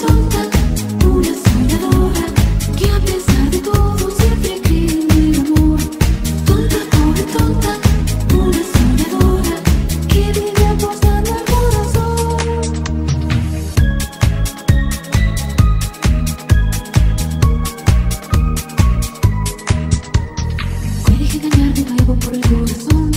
Tonta, una soñadora, que a pesar de todo siempre cree en el amor. Tonta, por tonta, una soñadora, que vive posando al corazón. Quería ganarme nuevo por el corazón.